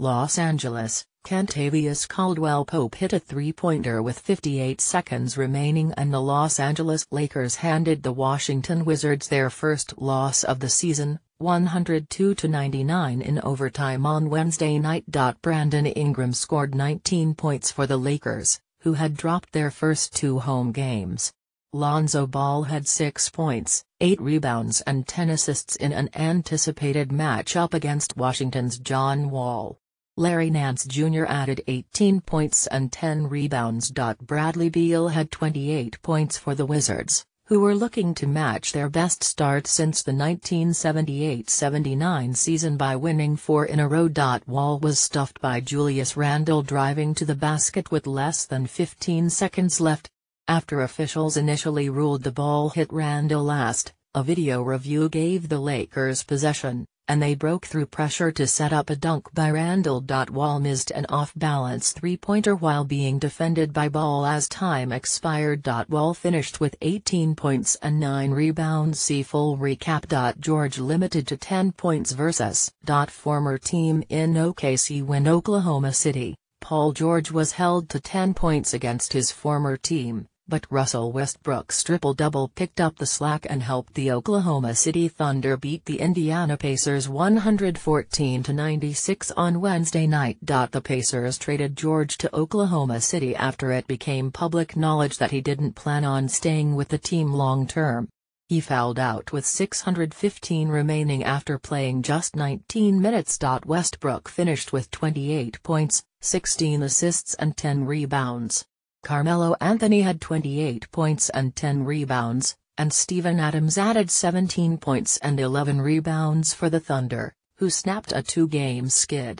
Los Angeles, Kentavious Caldwell Pope hit a three-pointer with 58 seconds remaining and the Los Angeles Lakers handed the Washington Wizards their first loss of the season, 102-99 in overtime on Wednesday night. Brandon Ingram scored 19 points for the Lakers, who had dropped their first two home games. Lonzo Ball had 6 points, 8 rebounds and 10 assists in an anticipated matchup against Washington's John Wall. Larry Nance Jr. added 18 points and 10 rebounds. Bradley Beal had 28 points for the Wizards, who were looking to match their best start since the 1978-79 season by winning four in a row. Wall was stuffed by Julius Randle driving to the basket with less than 15 seconds left. After officials initially ruled the ball hit Randle last, a video review gave the Lakers possession, and they broke through pressure to set up a dunk by Randle. Wall missed an off-balance three-pointer while being defended by Ball as time expired. Wall finished with 18 points and 9 rebounds. See full recap. George limited to 10 points versus. Former team in OKC win Oklahoma City. Paul George was held to 10 points against his former team, but Russell Westbrook's triple-double picked up the slack and helped the Oklahoma City Thunder beat the Indiana Pacers 114-96 on Wednesday night. The Pacers traded George to Oklahoma City after it became public knowledge that he didn't plan on staying with the team long-term. He fouled out with 615 remaining after playing just 19 minutes. Westbrook finished with 28 points, 16 assists and 10 rebounds. Carmelo Anthony had 28 points and 10 rebounds, and Steven Adams added 17 points and 11 rebounds for the Thunder, who snapped a two-game skid.